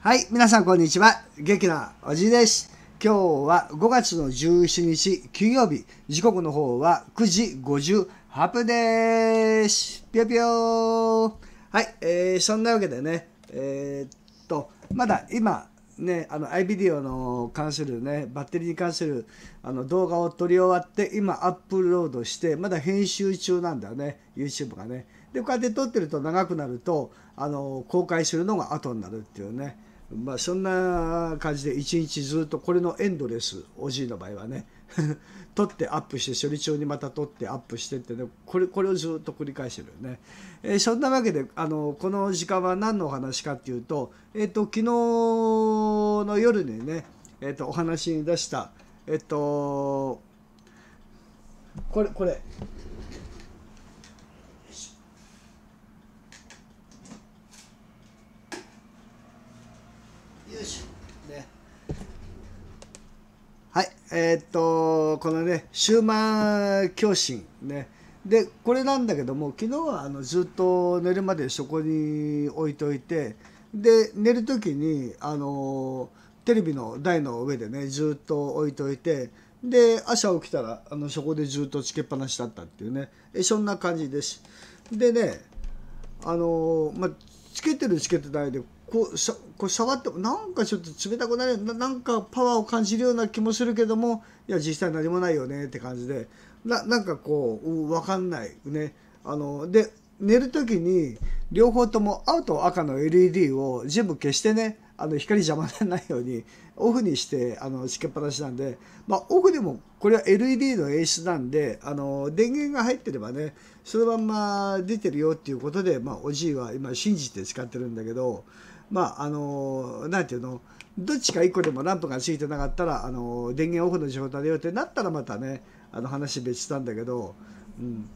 はい、皆さんこんにちは。元気なおじいです。今日は5月の17日金曜日、時刻の方は9時58分です。ぴよぴよー。はい、えー、そんなわけでね、えーっと、まだ今、ね、あの iVideo の関するね、バッテリーに関するあの動画を撮り終わって、今アップロードして、まだ編集中なんだよね、YouTube がね。で、こうやって撮ってると長くなると、あの公開するのが後になるっていうね。まあそんな感じで一日ずっとこれのエンドレスおじいの場合はね 撮ってアップして処理中にまた撮ってアップしてってねこれこれをずっと繰り返してるよね、えーそんなわけであのこの時間は何のお話かっていうと,、えっと昨日の夜にね、えっとお話に出したえっとこれこれよいしょねはいえーっとこのね終満共振ね。でこれなんだけども昨日はあのずっと寝るまでそこに置いといてで寝る時にあのテレビの台の上でねずっと置いといてで朝起きたらあのそこでずっとつけっぱなしだったっていうね。えそんな感じです。でねあのまあ、つけてるつけてないでこうさこう触ってもなんかちょっと冷たくなるななんかパワーを感じるような気もするけどもいや実際何もないよねって感じで。ななんかこう、うん、分かんないね。あので寝る時に両方とも青と赤の LED を全部消してねあの光邪魔にならないようにオフにしてあのつけっぱなしなんで、まあ、オフでもこれは LED の演出なんであの電源が入ってればねそのまんま出てるよっていうことで、まあ、おじいは今信じて使ってるんだけどまああのなんていうのどっちか1個でもランプがついてなかったらあの電源オフの状態でよってなったらまたねあの話別なんだけど、うん、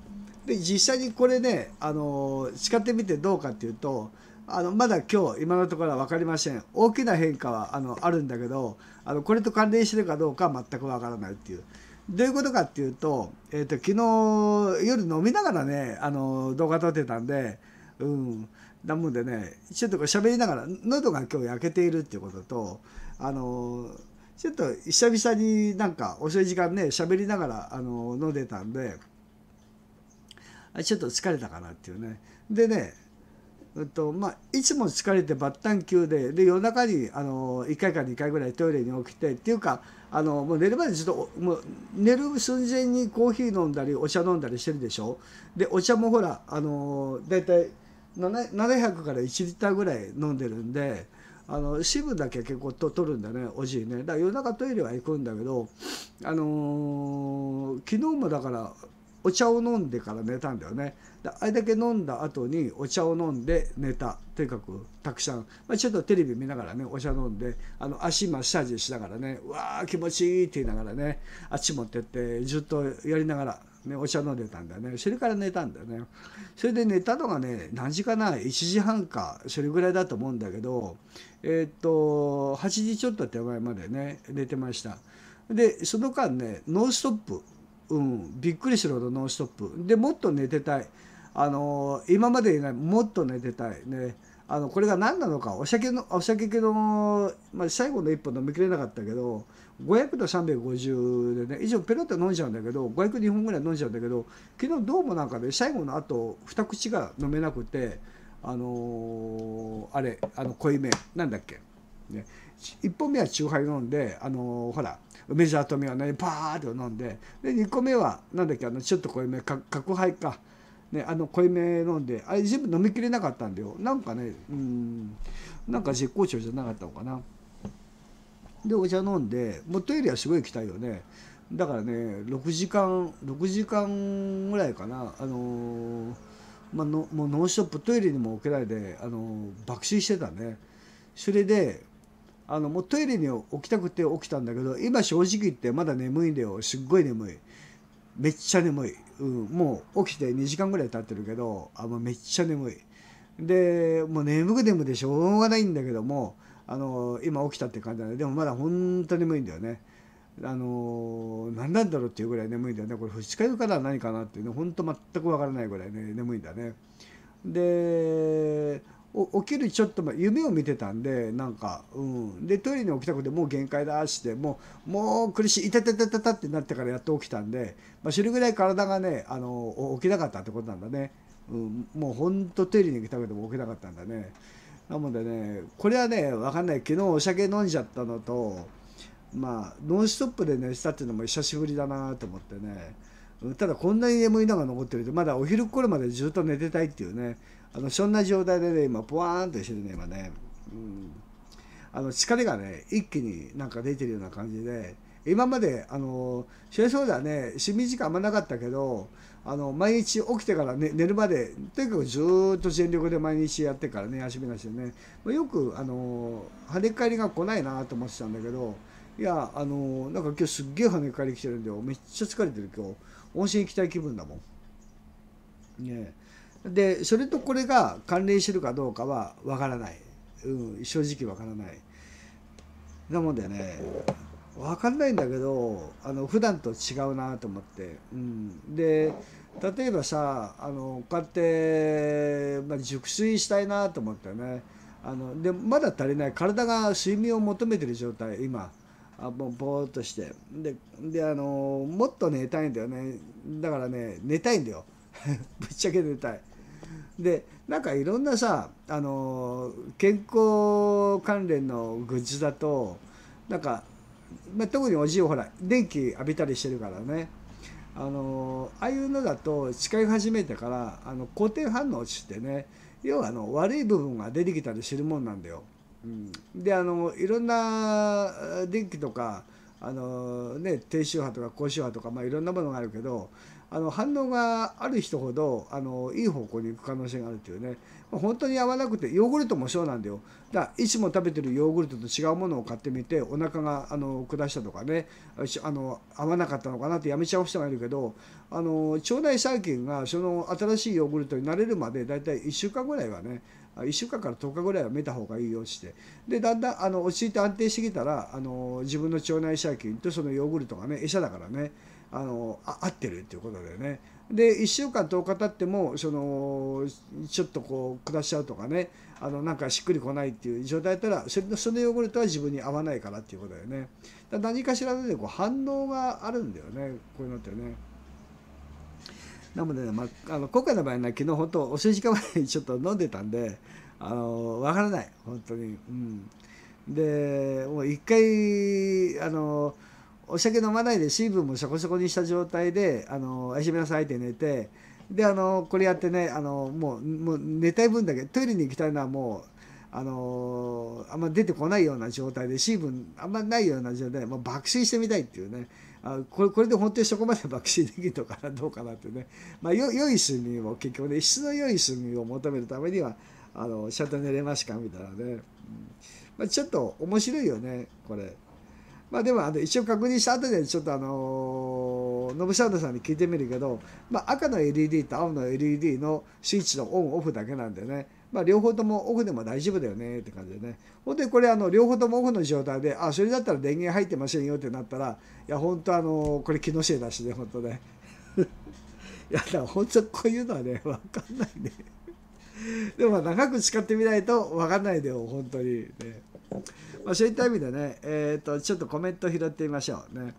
で実際にこれねあの使ってみてどうかっていうとあのまだ今日今のところは分かりません。大きな変化はあのあるんだけどあのこれと関連してるかどうかは全く分からないっていう。どういうことかっていうと,、えー、と昨日夜飲みながらねあの動画撮ってたんでうん。なもんでねちょっとこう喋りながら喉が今日焼けているっていうこととあのちょっと久々になんか遅い時間ね喋りながらあの飲んでたんでちょっと疲れたかなっていうね。でねえっとまあ、いつも疲れてバッタン級でで夜中にあの1回か2回ぐらいトイレに起きてっていうかあのもう寝るまでずっともう寝る寸前にコーヒー飲んだりお茶飲んだりしてるでしょ。でお茶もほらあの大体700から1リッターぐらい飲んでるんであの水分だけ結構と取るんだねおじいね。だから夜中トイレは行くんだけどあのー昨日もだからお茶を飲んでから寝たんだよね。あれだけ飲んだ後にお茶を飲んで寝た。とにかくたくさん、まあ、ちょっとテレビ見ながらねお茶飲んであの足マッサージしながらねわー気持ちいいって言いながらねあっち持ってってずっとやりながら、ね、お茶飲んでたんだよね。それから寝たんだよね。それで寝たのがね何時かな1時半かそれぐらいだと思うんだけどえーっと8時ちょっと手前までね寝てました。でその間ねノンストップ。うん、びっくりするほどノンストップ。でもっと寝てたい。あの今までにないもっと寝てたいね。あのこれが何なのかお酒のお酒系の、まあ、最後の一本飲みきれなかったけど500と350でね以上ペロッと飲んじゃうんだけど502本ぐらい飲んじゃうんだけど昨日どうもなんかね最後のあと2口が飲めなくてあのあれあの濃いめなんだっけ。ね、1本目はチューハイ飲んで、あのーほら梅沢富美男ねパーッと飲んでで2個目はなんだっけあのちょっと濃いめか角杯か、ね、あの濃いめ飲んであれ全部飲みきれなかったんだよ。なんかねうんなんか絶好調じゃなかったのかな。でお茶飲んでもうトイレはすごい行きたいよね。だからね6時間6時間ぐらいかな。あのーまあ、のもうノンストップトイレにも置けないで、あのー爆睡してたね。それであのもうトイレに起きたくて起きたんだけど今正直言ってまだ眠いんだよ。すっごい眠い。めっちゃ眠い、うん、もう起きて2時間ぐらい経ってるけどあもうめっちゃ眠い。でもう眠く眠くてしょうがないんだけどもあの今起きたって感じだね。でもまだ本当に眠いんだよね。あの何なんだろうっていうぐらい眠いんだよね。これ二日酔いから何かなっていうね。本当全くわからないぐらいね眠いんだね。で起きるちょっと前夢を見てたんでなんか、うん、でトイレに起きたくてもう限界だしてもうもう苦しい痛たたたたってなってからやっと起きたんで、まあ、それぐらい体がねあの起きなかったってことなんだね、うん、もうほんとトイレに行きたくても起きなかったんだね。なのでねこれはね分かんない。昨日お酒飲んじゃったのとまあノンストップで寝したっていうのも久しぶりだなと思ってね。ただこんなに眠いのが残ってるとまだお昼頃までずっと寝てたいっていうね。あのそんな状態でね今ポワーンとしてるね今ね、うん、あの疲れがね一気になんか出てるような感じで。今まであのそりゃそうだね。睡眠時間あんまなかったけどあの毎日起きてから、ね、寝るまでとにかくずっと全力で毎日やってからね休みなしでね。よくあの跳ね返りが来ないなと思ってたんだけどいやあのなんか今日すっげえ跳ね返り来てるんでめっちゃ疲れてる今日。温泉行きたい気分だもん。ね。でそれとこれが関連してるかどうかはわからない、うん、正直わからない。なもんでね。分かんないんだけどあの普段と違うなと思って、うん、で例えばさあのこうやって、まあ、熟睡したいなと思ってね。あのでまだ足りない。体が睡眠を求めてる状態今。あもうぼーっとして。でであのもっと寝たいんだよね。だからね寝たいんだよ。ぶっちゃけ寝たい。でなんかいろんなさあの健康関連のグッズだとなんか、まあ、特におじいほら電気浴びたりしてるからねあのああいうのだと使い始めてからあの固定反応してね要はあの悪い部分が出てきたりするもんなんだよ。うん、であのいろんな電気とかあの、ね、低周波とか高周波とか、まあ、いろんなものがあるけどあの反応がある人ほどあのいい方向に行く可能性があるっていうね、まあ、本当に合わなくてヨーグルトもそうなんだよ。だからいつも食べてるヨーグルトと違うものを買ってみてお腹があの下したとかね。あの合わなかったのかなってやめちゃう人がいるけどあの腸内細菌がその新しいヨーグルトになれるまでだいたい1週間ぐらいはね1週間から10日ぐらいは見た方がいいよして。でだんだんあの落ち着いて安定してきたらあの自分の腸内細菌とそのヨーグルトがね餌だからね。あの合ってるっていうことでね。で1週間10日経ってもそのちょっとこう下しちゃうとかね。あのなんかしっくりこないっていう状態だったらそれそのヨーグルトは自分に合わないからっていうことだよね。だ何かしらでこう反応があるんだよね。こういうのってね。なので、ね、まあ、あの今回の場合ね昨日本当お数時間前に ちょっと飲んでたんであの分からない。本当に。うん、でもう一回あのお酒飲まないで水分もそこそこにした状態で「あのおやすみなさい」って寝てであのこれやってねあのもうもう寝たい分だけトイレに行きたいのはもうあのあんま出てこないような状態で水分あんまないような状態で、まあ、爆睡してみたいっていうね。あこれこれで本当にそこまで爆睡できるのかなどうかなってね、まあ、よ良い睡眠を結局ね質の良い睡眠を求めるためにはあのちゃんと寝れますかみたいなね、まあ、ちょっと面白いよねこれ。まあでもあの一応確認した後でちょっとあのノブシャウドさんに聞いてみるけど、まあ、赤の LED と青の LED のスイッチのオンオフだけなんでね、まあ、両方ともオフでも大丈夫だよねって感じでね。本当にこれあの両方ともオフの状態であそれだったら電源入ってませんよってなったらいや本当あのこれ気のせいだしね本当ね。いやだ本当こういうのはね分かんないね。でも長く使ってみないと分かんないでよ本当にね。まあ、そういった意味でね、えーと、ちょっとコメント拾ってみましょうね。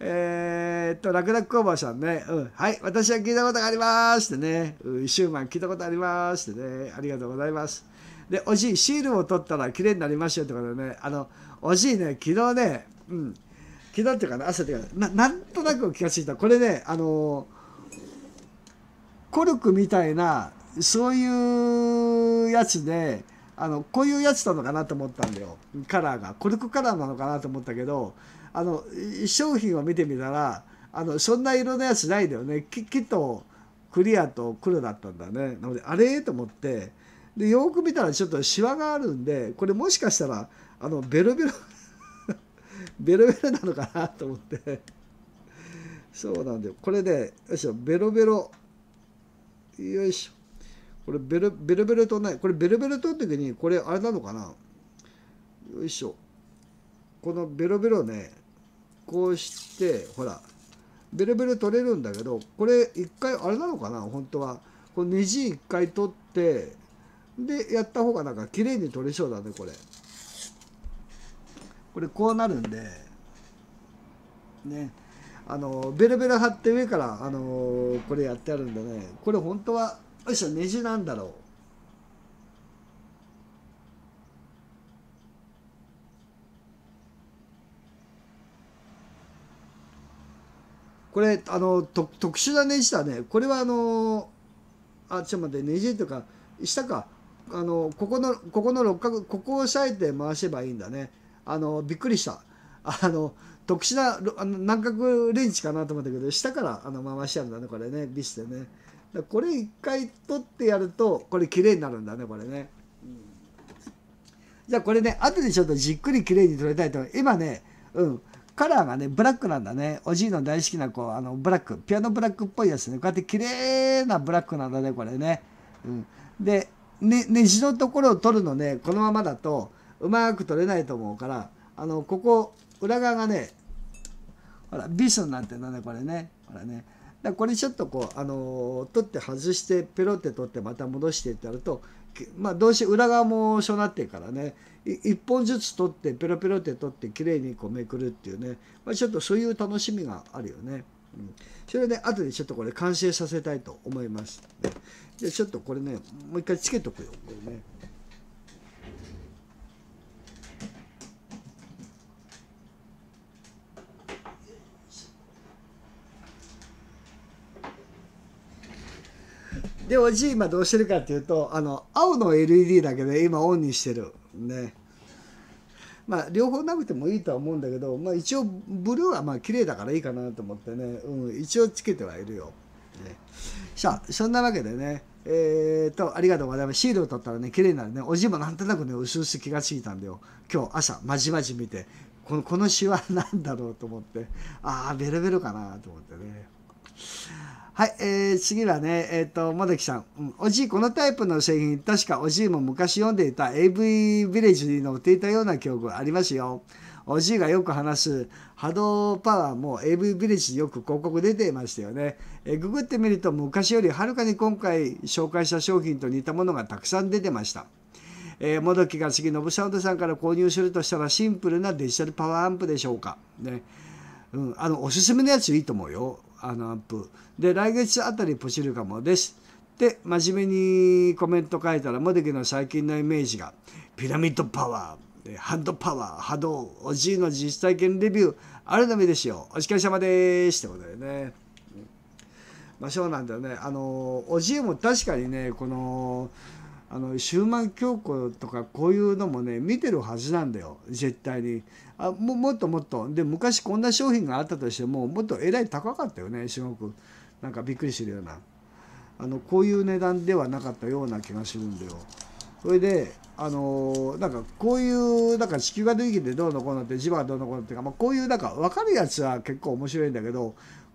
えー、っと、楽々工房さんね、うん、はい、私は聞いたことがありますってね、うん、シューマン聞いたことありますってね、ありがとうございます。で、おじい、シールを取ったら綺麗になりますよってことでね、あの、おじいね、昨日ね、うん、昨日っていうかね、朝っていうかな、なんとなく気がついた。これね、あの、コルクみたいな、そういうやつで、あのこういうやつなのかなと思ったんだよ。カラーが。コルクカラーなのかなと思ったけどあの商品を見てみたらあのそんな色のやつないんだよね。ききっとクリアと黒だったんだね。なのであれ？と思って。でよく見たらちょっとシワがあるんでこれもしかしたらあのベロベロ ベロベロなのかなと思って。そうなんだよ。これでよいしょ。ベロベロ。よいしょ。これベルベルベルとねこれベルベルとって時にこれあれなのかな？よいしょ。このベロベロねこうしてほらベルベル取れるんだけどこれ一回あれなのかな？本当は。このネジ一回取ってでやった方がなんか綺麗に取れそうだねこれ。これこうなるんでね。あのベルベル貼って上からあのこれやってあるんでね。これ本当はよいしょネジなんだろう。これあのと特殊なネジだね。これはあのあちょっと待ってネジとか下か。あのここのここの六角ここを押さえて回せばいいんだね。あのびっくりした。あの特殊なあの南角レンチかなと思ったけど下からあの回してあるんだねこれね。ビスでね。だこれ一回取ってやるとこれ綺麗になるんだねこれね、うん、じゃあこれね後でちょっとじっくり綺麗に取りたいと今ねうんカラーがね、ブラックなんだね。おじいの大好きな、こう、あの、ブラック。ピアノブラックっぽいやつね。こうやって綺麗なブラックなんだね、これね。うん。で、ね、ネジのところを取るのね、このままだと、うまく取れないと思うから、あの、ここ、裏側がね、ほら、ビスになってるのね、これね。ほらね。だこれちょっとこう、あの取って外してペロって取ってまた戻してってやるとまあどうし裏側もそうなってからね一本ずつ取ってペロペロって取ってきれいにこうめくるっていうね、まあ、ちょっとそういう楽しみがあるよね。うん、それで後でちょっとこれ完成させたいと思います。でちょっとこれねもう一回つけとくよこれね。でおじい今どうしてるかっていうとあの青の LED だけで今オンにしてるねまあ両方なくてもいいとは思うんだけど、まあ、一応ブルーはまあ綺麗だからいいかなと思ってね、うん、一応つけてはいるよ、ね、さあそんなわけでねえーと、ありがとうございます。シールを取ったらね、綺麗になるね。おじいもなんとなくね、薄々気がついたんだよ。今日朝、まじまじ見て、この、このシワなんだろうと思って、ああ、ベロベロかなと思ってね。はい、えー、次はね、えっ、ー、と、もどきさん。うん、おじい、このタイプの製品、確かおじいも昔読んでいた AV ビレッジに載っていたような記憶ありますよ。おじいがよく話す波動パワーも AV ビレッジよく広告出ていましたよね。えー、ググってみると昔よりはるかに今回紹介した商品と似たものがたくさん出てました。えー、もどきが次、ノブサウンドさんから購入するとしたらシンプルなデジタルパワーアンプでしょうか。ね。うん、あの、おすすめのやついいと思うよ。あのアンプ。で、来月あたりポチるかもです。で、真面目にコメント書いたら、モデキの最近のイメージが、ピラミッドパワー、ハンドパワー、波動、おじいの実体験レビュー、あるのみですよ。お疲れ様ですってことだよね。まあそうなんだよね。あの、おじいも確かにね、この、あのシューマン教皇とかこういうのもね見てるはずなんだよ絶対にあももっともっと。で昔こんな商品があったとしてももっとえらい高かったよねすごく。なんかびっくりするような。あのこういう値段ではなかったような気がするんだよ。それであのなんかこういうなんか地球が出てきてどうのこうのって磁場がどうのこうのっていうか、まあ、こういうなんか分かるやつは結構面白いんだけど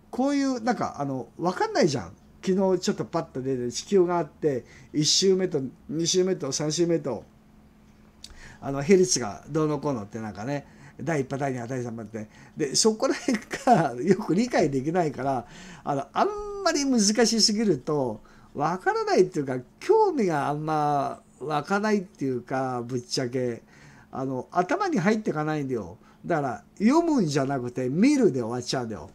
こういうなんかあの分かんないじゃん。昨日ちょっとパッと出て地球があって1周目と2周目と3周目とあのヘリツがどうのこうのってなんかね。第1波第2波第3波って。でそこら辺が よく理解できないからあのあんまり難しすぎると分からないっていうか興味があんま湧かないっていうかぶっちゃけ。あの頭に入っていかないんだよ。だから読むんじゃなくて見るで終わっちゃうんだよ。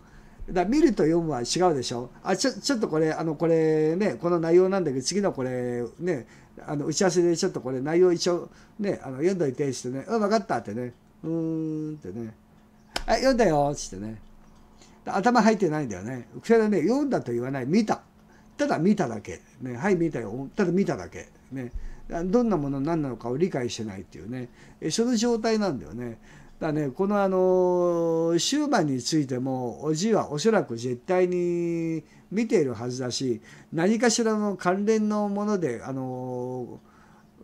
だ見ると読むは違うでしょ。あちょちょっとこれあのこれねこの内容なんだけど次のこれねあの打ち合わせでちょっとこれ内容一応ねあの読んどいてってね「うん分かった」ってね「うーん」ってね「はい読んだよ」っつってね。頭入ってないんだよね。それはね読んだと言わない。見た。ただ見ただけ。ねはい見たよ。ただ見ただけ。ね。どんなもの何なのかを理解してないっていうね。その状態なんだよね。だねこのあのシューマンについてもおじはおそらく絶対に見ているはずだし何かしらの関連のものであの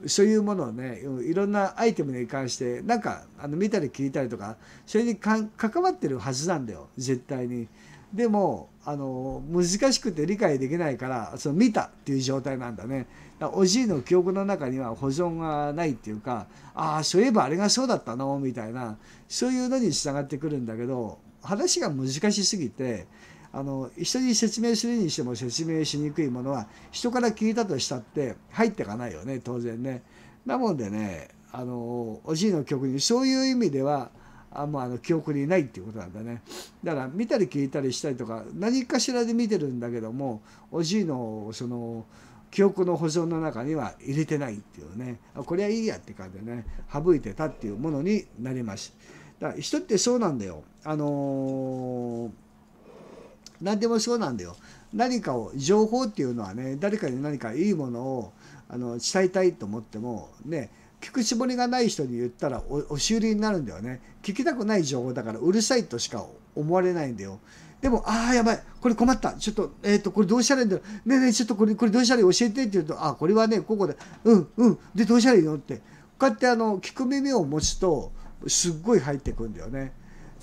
そういうものをねいろんなアイテムに関してなんかあの見たり聞いたりとかそれに関わってるはずなんだよ絶対に。でもあの難しくて理解できないからその見たっていう状態なんだねおじいの記憶の中には保存がないっていうかああそういえばあれがそうだったの？みたいなそういうのに従ってくるんだけど話が難しすぎてあの人に説明するにしても説明しにくいものは人から聞いたとしたって入ってかないよね当然ね。なもんでねあのおじいの曲にそういう意味ではあんまあの記憶にないっていうことなんだね。だから見たり聞いたりしたりとか何かしらで見てるんだけどもおじいのその記憶の保存の中には入れてないっていうね。これはいいやって感じでね省いてたっていうものになります。だから人ってそうなんだよ。あのー、何でもそうなんだよ。何かを情報っていうのはね誰かに何かいいものをあの伝えたいと思ってもね聞く絞りがない人に言ったら押し売りになるんだよね。聞きたくない情報だからうるさいとしか思われないんだよ。でも、ああ、やばい、これ困った、ちょっと、えっ、ー、と、これどうしたらいいんだろう、ねえねえ、ちょっとこれ、これどうしたらいい？教えてって言うと、あこれはね、ここで、うん、うん、で、どうしたらいいの？って、こうやって、あの、聞く耳を持つと、すっごい入ってくんだよね。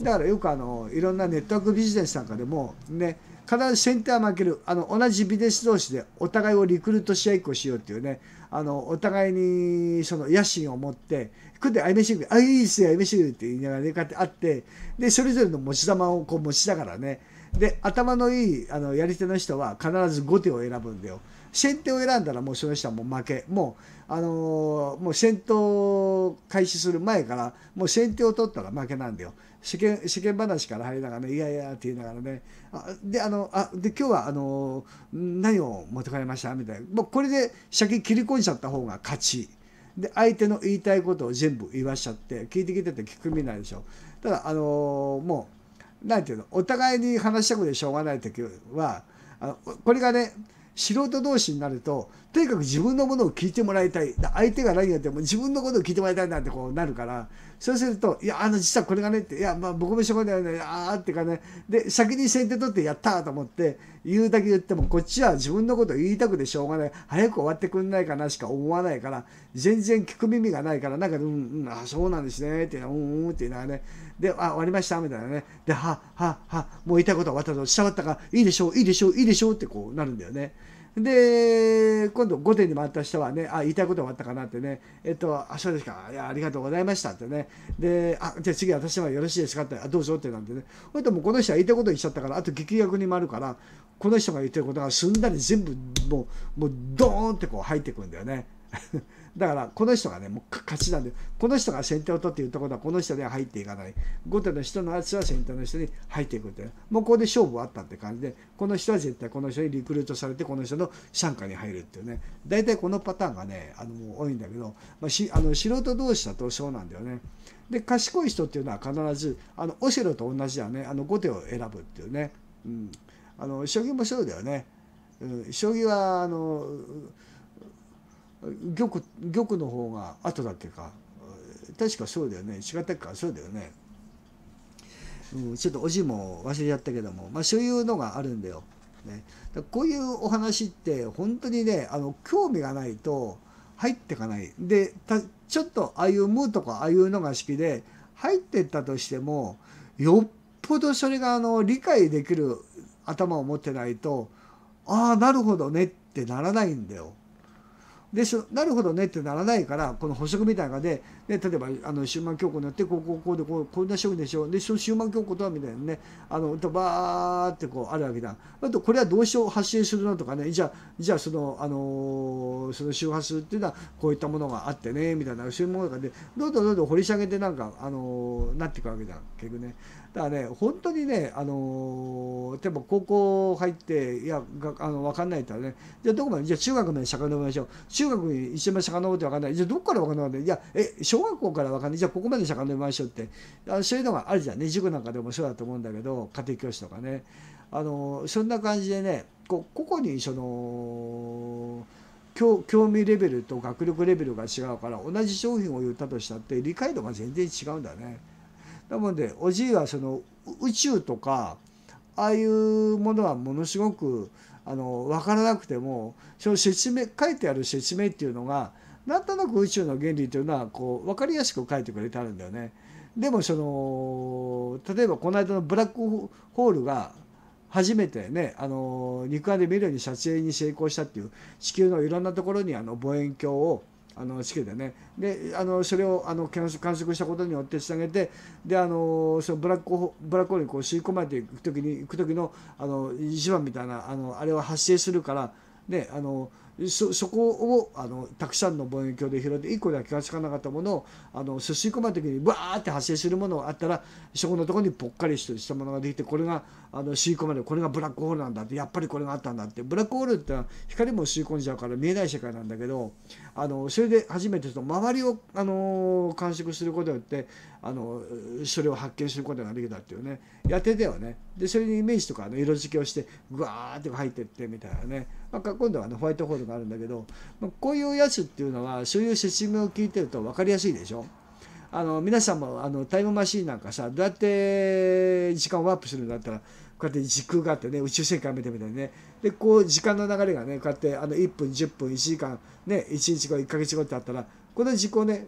だからよくあのいろんなネットワークビジネスなんかでもね必ず先手は負けるあの同じビジネス同士でお互いをリクルートし合いっこしようっていうねあのお互いにその野心を持って「くんであいめしぐあいいですよあいめしぐ」って言いながらねこうやってあってでそれぞれの持ち玉をこう持ちながらねで頭のいいあのやり手の人は必ず後手を選ぶんだよ。先手を選んだらもうその人はもう負けもうあのー、もう戦闘開始する前からもう先手を取ったら負けなんだよ。世間世間話から入りながらね「いやいや」って言いながらねあであのあで今日はあの何を持って帰りましたみたいな。もうこれで先切り込んじゃった方が勝ち。で相手の言いたいことを全部言わしちゃって聞いてきてて聞く見ないでしょ。ただあのもう何て言うのお互いに話したくてしょうがない時はあのこれがね素人同士になるととにかく自分のものを聞いてもらいたい。相手が何やっても自分のことを聞いてもらいたいなってこうなるから。そうすると「いやあの実はこれがね」って「いやまあ僕もしょうがないね。ああ」ってかね。で先に先手取ってやったと思って言うだけ言ってもこっちは自分のことを言いたくてしょうがない。早く終わってくんないかなしか思わないから。全然聞く耳がないから。なんか「うんうんあそうなんですね」って「うんうん」って言いながらね。で「あ終わりました」みたいなね。で「はははもう言いたいことは終わったと伝わったか。らいいでしょういいでしょういいでしょう」ってこうなるんだよね。で、今度5点に回った人はね、あ、言いたいことがあったかなってね、えっと、あ、そうですか、いや、ありがとうございましたってね、で、あ、じゃあ次私はよろしいですかって、あ、どうぞってなんでね、ほんともうこの人は言いたいこと言っちゃったから、あと劇薬に回るから、この人が言ってることがすんだり全部、もう、もうドーンってこう入ってくるんだよね。だからこの人がねもう勝ちなんでこの人が先手を取っているところはこの人では入っていかない。後手の人のやつは先手の人に入っていくってもうここで勝負あったって感じでこの人は絶対この人にリクルートされてこの人の傘下に入るっていうね。大体このパターンがねあの多いんだけど、まあ、しあの素人同士だとそうなんだよね。で賢い人っていうのは必ずあのオセロと同じだね。あの後手を選ぶっていうね、うん、あの将棋もそうだよね、うん、将棋はあの玉玉の方が後だっけか確かそうだよね。違ったか。そうだよね、うん、ちょっとおじも忘れちゃったけども、まあ、そういうのがあるんだよ、ね、こういうお話って本当にねあの興味がないと入ってかない。でちょっと歩むとかああいうのが好きで入ってったとしてもよっぽどそれがあの理解できる頭を持ってないとああなるほどねってならないんだよ。でなるほどねってならないからこの補足みたいなので、ね、例えばあの終満強固によってこうこうこうでこうこんな商品でしょうでその終満強固とはみたいなねあのとバーってこうあるわけだ。あとこれはどうしよう発信するのとかねじゃあじゃあそのあのその周波数っていうのはこういったものがあってねみたいなそういうものがでどんどんどんどん掘り下げてなんかあのなっていくわけだ。結局ね。だからね本当にねあの例えば高校入っていやあの分かんないったらね。じゃあどこまでじゃあ中学まで遡りましょう。中学に一番遡って分かんない。じゃあどこから分かんないいやえ小学校から分かんない。じゃあここまで遡りましょうって。あそういうのがあるじゃんね。塾なんかでもそうだと思うんだけど家庭教師とかね。あのそんな感じでねこ個々にその興味レベルと学力レベルが違うから同じ商品を言ったとしたって理解度が全然違うんだね。なのでおじいはその宇宙とかああいうものはものすごくあの分からなくてもその説明書いてある説明っていうのがなんとなく宇宙の原理というのはこう分かりやすく書いてくれてあるんだよね。でもその例えばこの間のブラックホールが初めてねあの肉眼で見るように撮影に成功したっていう地球のいろんなところにあの望遠鏡をあの地形でね。であのそれをあの完食したことによってしてあげてであのそのブラックホブラックホールにこう吸い込まれていく時に行く時のあの一番みたいなあのあれは発生するからであのそそこをあのたくさんの望遠鏡で拾って1個では気が付かなかったものをあの吸い込まれた時にバーって発生するものがあったらそこのところにぽっかりしたものができてこれがあの吸い込まれるこれがブラックホールなんだってやっぱりこれがあったんだって。ブラックホールってのは光も吸い込んじゃうから見えない世界なんだけどあのそれで初めてその周りをあの観測することによってあのそれを発見することができたっていうねやってたよね。でそれにイメージとかの色付けをしてグワーって入ってってみたいなね、まあ、今度は、ね、ホワイトホールがあるんだけど、まあ、こういうやつっていうのはそういう説明を聞いてると分かりやすいでしょ？あの皆さんもあのタイムマシーンなんかさどうやって時間をワープするんだったらこうやって時空があってね宇宙世界見てみたいね。でこう時間の流れがねこうやってあの1分10分1時間ね1日後1ヶ月後ってあったらこの時空をね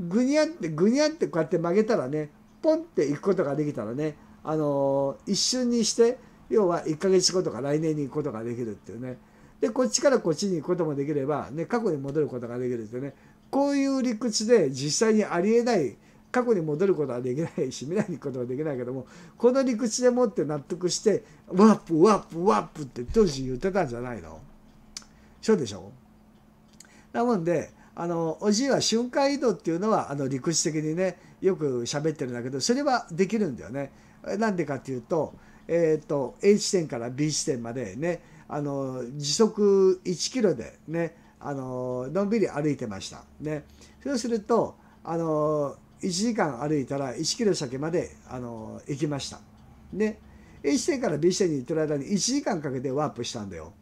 ぐにゃってぐにゃってこうやって曲げたらねポンっていくことができたらねあの一瞬にして要は1ヶ月後とか来年に行くことができるっていうね。でこっちからこっちに行くこともできれば、ね、過去に戻ることができるっていうね。こういう理屈で実際にありえない過去に戻ることはできないし未来に行くことはできないけどもこの理屈でもって納得してワープワープワープって当時言ってたんじゃないの？そうでしょ？なもんであのおじいは瞬間移動っていうのはあの理屈的にねよく喋ってるんだけどそれはできるんだよね。なんでかっていうと,、えーと、A 地点から B 地点までねあの時速1キロでねあののんびり歩いてました。ね、そうするとあの1時間歩いたら1キロ先まであの行きました。ね A 地点から B 地点に行ってる間に1時間かけてワープしたんだよ。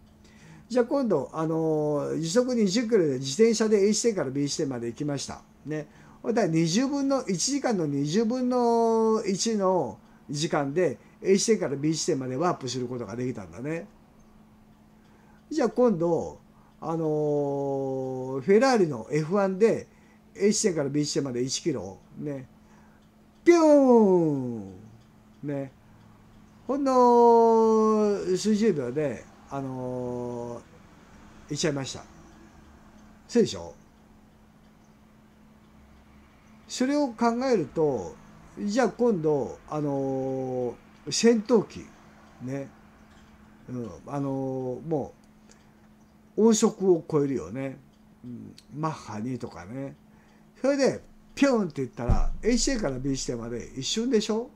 じゃあ今度、あの時速20キロで自転車で A 地点から B 地点まで行きました。ね。だから20分の1時間の20分の1の時間で A 地点から B 地点までワープすることができたんだね。じゃあ今度、あのフェラーリの F1 で A 地点から B 地点まで1キロね。ピューン！ね。ほんの数十秒であのー、行っちゃいました。そうでしょ？それを考えるとじゃあ今度あのー、戦闘機ね、うん、あのー、もう音色を超えるよね、うん、マッハ2とかね。それでピョンって言ったら A 地点から B 地点まで一瞬でしょ？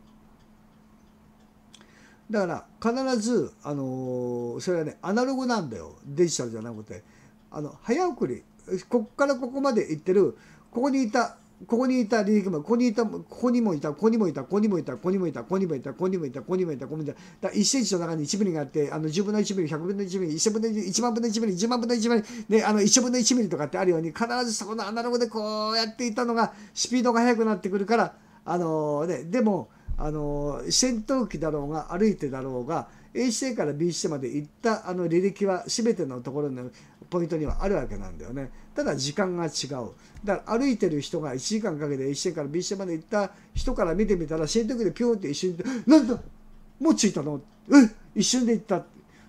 だから必ず、あのそれはねアナログなんだよ。デジタルじゃなくて。あの早送り。こっからここまで行ってるここにいたここにいた履歴もここにいたここにもいたここにもいたここにもいたここにもいたここにもいたここにもいたここにもいたここにもいた。だ1センチの中に1ミリがあってあの10分の1ミリ100分の1ミリ1分の1万分の1ミリ10万分の1ミリであの1分の1ミリとかってあるように必ずそこのアナログでこうやっていたのがスピードが速くなってくるからあのねでもあの戦闘機だろうが歩いてだろうが A 地点から B 地点まで行ったあの履歴は全てのところのポイントにはあるわけなんだよね。ただ時間が違う。だから歩いてる人が1時間かけて A 地点から B 地点まで行った人から見てみたら戦闘機でピューンって一瞬で「なんだもう着いたの？え？一瞬で行った」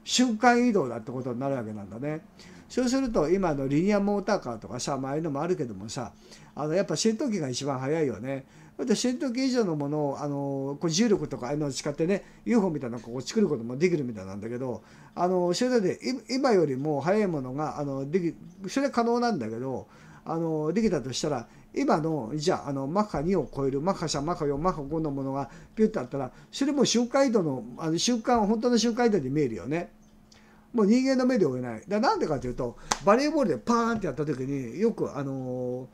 瞬間移動だってことになるわけなんだね。そうすると今のリニアモーターカーとかさ、まああいうのもあるけどもさあのやっぱ戦闘機が一番速いよね。で戦闘機以上のものをあのこう重力とかああいうのを使ってね UFO みたいなのを作ることもできるみたいなんだけどあのそれで今よりも速いものがあのできそれは可能なんだけどあのできたとしたら今のじゃああのマッハ2を超えるマッハ3マッハ4マッハ5のものがピュッとあったらそれも瞬間移動のあの瞬間本当の瞬間移動に見えるよね。もう人間の目で追えない。だなんでかというとバレーボールでパーンってやった時によくあの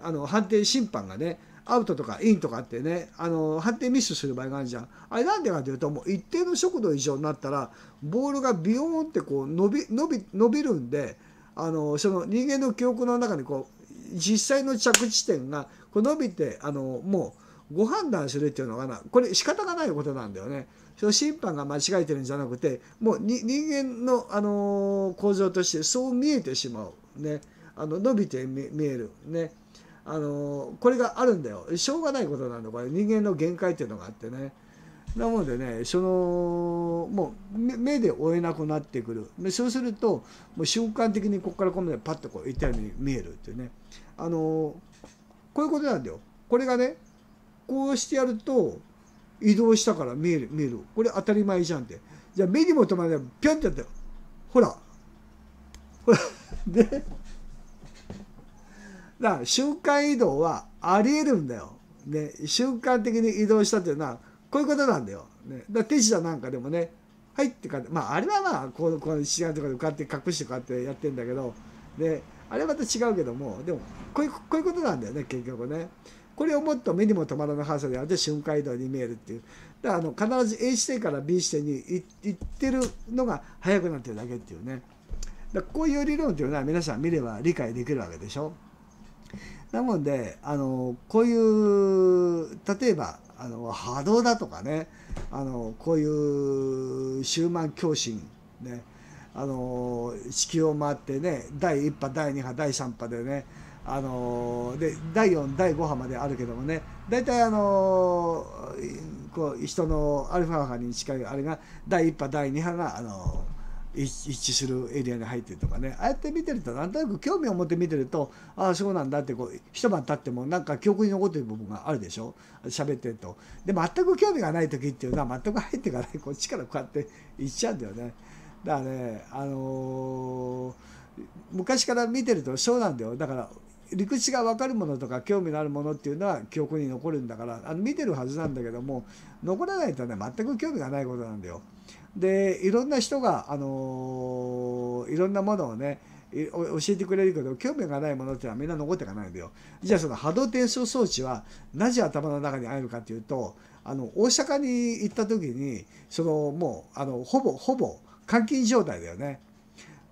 あの判定審判がねアウトとかインとかってねあの判定ミスする場合があるじゃんあれなんでかというともう一定の速度以上になったらボールがビヨーンってこう伸び伸び伸びるんであのその人間の記憶の中にこう実際の着地点がこう伸びてあのもうご判断するっていうのかなこれ仕方がないことなんだよね。その審判が間違えてるんじゃなくてもう人間の、あの構造としてそう見えてしまうねあの伸びて見えるね。あのこれがあるんだよ。しょうがないことなんだ。これ人間の限界っていうのがあってね。なのでねそのもう目で追えなくなってくる。そうするともう瞬間的にここからここまでパッとこういったように見えるっていうね。あのこういうことなんだよ。これがねこうしてやると移動したから見える見える。これ当たり前じゃんって。じゃあ目にも止まらない。ピョンってやったよほら。ほら。でだから瞬間移動はありえるんだよ、ね、瞬間的に移動したっていうのはこういうことなんだよ。ね、だ手品なんかでもね「はい」ってかまああれはまあこうこう違うとかでこうやって隠してこうやってやってんだけどであれはまた違うけどもでもこういうこういうことなんだよね結局ね。これをもっと目にも止まらない速さでやると瞬間移動に見えるっていうだからあの必ず A 地点から B 地点に行ってるのが速くなってるだけっていうねだこういう理論っていうのは皆さん見れば理解できるわけでしょなのであのこういう例えばあの波動だとかねあのこういう終満共振ねあの地球を回ってね第1波第2波第3波でねあので第4第5波まであるけどもね大体あのこう人のアルファ波に近いあれが第1波第2波があの一致するエリアに入ってるとかね。ああやって見てるとなんとなく興味を持って見てるとああそうなんだってこう一晩経ってもなんか記憶に残ってる部分があるでしょ？喋ってると。で全く興味がない時っていうのは全く入っていかない。こっちからこうやって行っちゃうんだよね。だからねあのー、昔から見てるとそうなんだよ。だから理屈が分かるものとか興味のあるものっていうのは記憶に残るんだからあの見てるはずなんだけども残らないとね全く興味がないことなんだよ。でいろんな人が、あのー、いろんなものをね教えてくれるけど興味がないものっていうのはみんな残っていかないんだよ。じゃあその波動転送装置はなぜ頭の中にあるかっていうとあの大阪に行った時にそのもうあのほぼほぼ監禁状態だよね。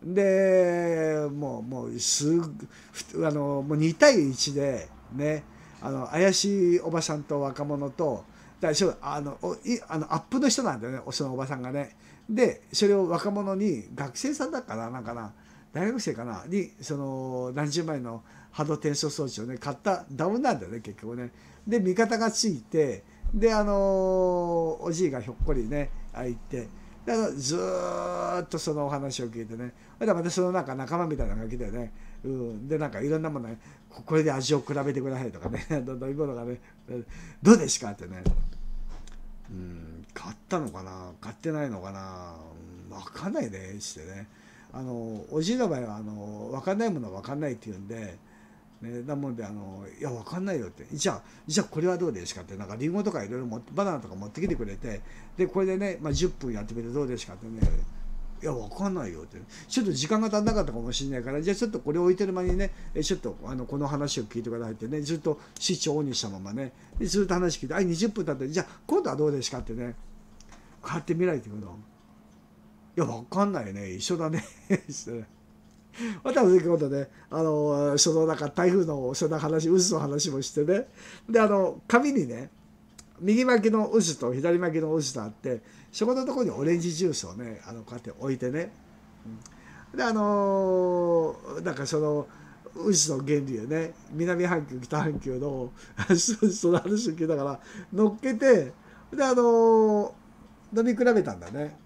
でもうもうすあのもう2対1でねあの怪しいおばさんと若者とだあのいあのアップの人なんだよねそのおばさんがね。でそれを若者に学生さんだかななんかな大学生かなにその何十枚の波動転送装置をね買ったダウンなんだよね結局ね。で味方がついてであのおじいがひょっこりねあいて。だからずっとそのお話を聞いてねまたそのなんか仲間みたいなのが来てね、うん、でなんかいろんなものねこれで味を比べてくださいとかね どういうものがねどうですか？ってね。うん。買ったのかな？買ってないのかな、うん、分かんないねしてね。あのおじいの場合はあの分かんないものは分かんないって言うんでね、なもんであの「いや分かんないよ」って「じゃあじゃあこれはどうですか?」って。なんかりんごとかいろいろバナナとか持ってきてくれてでこれでね、まあ、10分やってみてどうですかってね「いや分かんないよ」ってちょっと時間が足んなかったかもしれないからじゃあちょっとこれ置いてる間にねちょっとあのこの話を聞いてくださいってねずっとスイッチをオンにしたままねでずっと話聞いて「あ20分経ってじゃあ今度はどうですか?」ってねこうやって見られてくるの。いや分かんないね一緒だね またそういうことで、あの、そのなんか台風のその話、渦の話もしてね。で、あの、紙にね、右巻きの渦と左巻きの渦とあって、そこのところにオレンジジュースをね、あの、こうやって置いてね。で、あの、なんかその、渦の原理でね、南半球、北半球の その話を聞いたから、乗っけて、で、あの、飲み比べたんだね。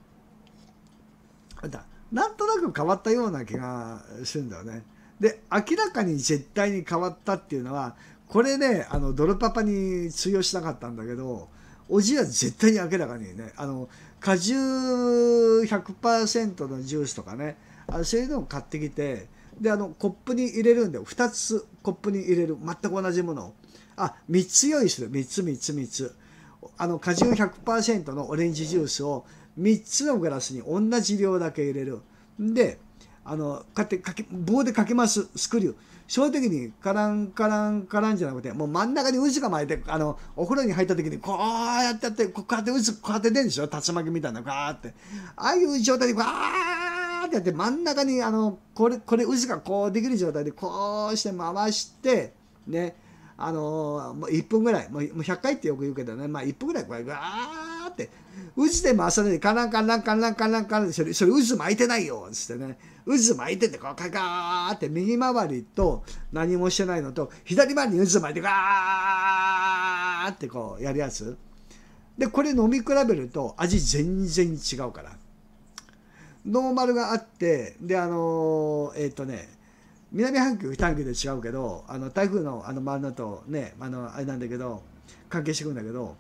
だなんとなく変わったような気がするんだよね。で明らかに絶対に変わったっていうのはこれねあのドルパパに通用しなかったんだけどおじは絶対に明らかにねあの果汁100%のジュースとかねあそういうのを買ってきてであのコップに入れるんで2つコップに入れる。全く同じものを。あ3つ用意する。3つ3つ3つ。あの果汁100%のオレンジジュースを3つのグラスに同じ量だけ入れる。で、あの、かってかけ棒でかけます、スクリュー。その時にカランカランカランじゃなくて、もう真ん中に渦が巻いて、あの、お風呂に入った時にこうやってやって、こうやって渦、こうやって出るでしょ竜巻みたいな、ガーって。ああいう状態でガーってやって、真ん中に、あの、これ、これ渦がこうできる状態で、こうして回して、ね、あのもう1分ぐらい、もう100回ってよく言うけどね、まあ1分ぐらいこれガーって、渦で回さないでカランカランカランカランカランそれそれ渦巻いてないよつってね渦巻いててこうカカーって右回りと何もしてないのと左回りに渦巻いてガーってこうやるやつ。でこれ飲み比べると味全然違うから。ノーマルがあってであのえっ、ー、とね南半球北半球で違うけどあの台風のあの周りのとねあのあれなんだけど関係してくるんだけど